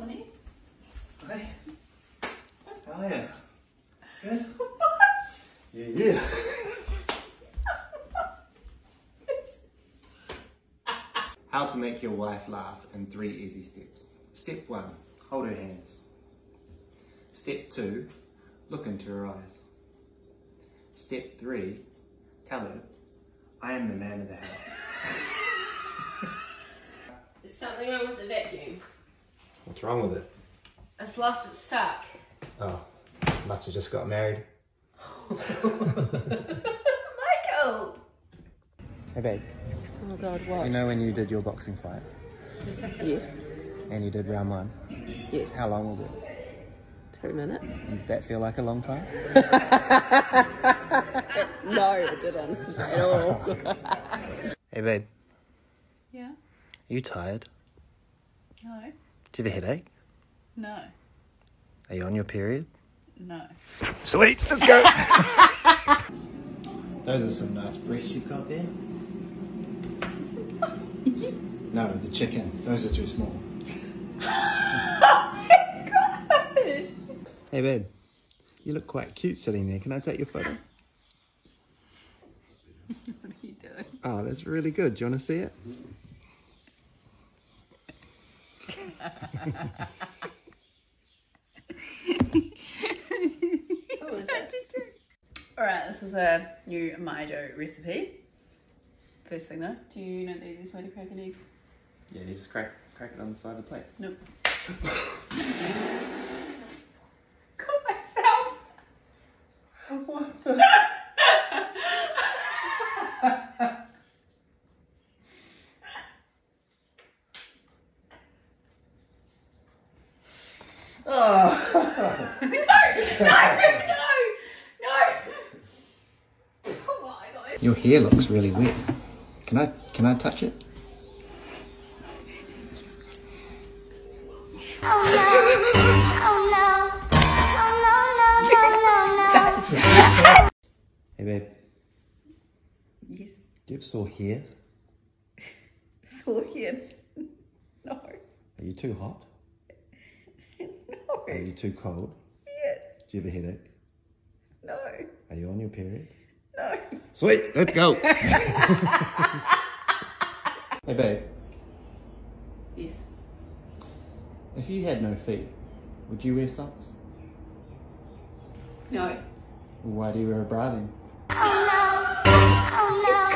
Bonnie? Hey. How are you? Good? Yeah, yeah. How to make your wife laugh in three easy steps. Step one, hold her hands. Step two, look into her eyes. Step three, tell her, I am the man of the house. Is something wrong with the vacuum? What's wrong with it? It's lost its suck. Oh, must have just got married. Michael! Hey babe, Oh god, you know when you did your boxing fight Yes, and you did round one, yes. how long was it? Two minutes? Did that feel like a long time? No, it didn't at all. Hey babe, Yeah? are you tired? No? Do you have a headache? No. Are you on your period? No. Sweet, let's go. Those are some nice breasts you've got there. No, the chicken. Those are too small. Oh hey babe, you look quite cute sitting there. Can I take your photo? What are you doing? Oh, that's really good. Do you want to see it? Alright, this is a new Maijo recipe. First thing though, do you know the easiest way to crack an egg? Yeah, you just crack crack it on the side of the plate. Nope. Got myself! What the? Oh. No! No! Oh my god. Your hair looks really wet. Can I can I touch it? Oh no! Oh no! No! No! No! No! No! Hey babe, Yes. do you have sore hair? Sore head. No. Are you too hot? No. Are you too cold? Yes. Do you have a headache? No. Are you on your period? No. Sweet, let's go. hey babe, Yes. if you had no feet, would you wear socks? No. Why do you wear a bra then? Oh no, oh no.